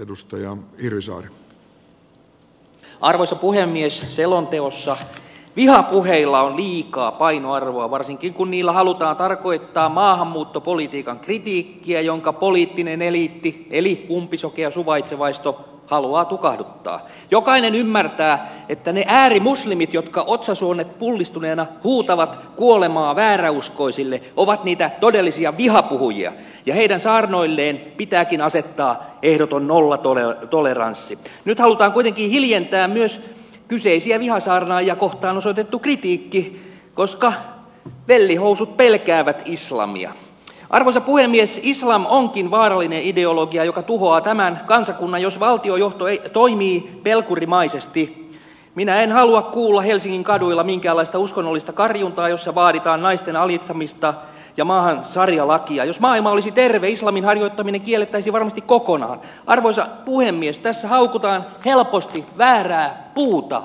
edustaja Hirvisaari. Arvoisa puhemies, selonteossa vihapuheilla on liikaa painoarvoa, varsinkin kun niillä halutaan tarkoittaa maahanmuuttopolitiikan kritiikkiä, jonka poliittinen eliitti eli umpisokea suvaitsevaisto haluaa tukahduttaa. Jokainen ymmärtää, että ne äärimuslimit, jotka otsasuonet pullistuneena huutavat kuolemaa vääräuskoisille, ovat niitä todellisia vihapuhujia. Ja heidän saarnoilleen pitääkin asettaa ehdoton nollatoleranssi. Nyt halutaan kuitenkin hiljentää myös kyseisiä vihasaarnaajia kohtaan osoitettu kritiikki, koska vellihousut pelkäävät islamia. Arvoisa puhemies, islam onkin vaarallinen ideologia, joka tuhoaa tämän kansakunnan, jos valtiojohto toimii pelkurimaisesti. Minä en halua kuulla Helsingin kaduilla minkäänlaista uskonnollista karjuntaa, jossa vaaditaan naisten alittamista ja maahan sarjalakia. Jos maailma olisi terve, islamin harjoittaminen kiellettäisiin varmasti kokonaan. Arvoisa puhemies, tässä haukutaan helposti väärää puuta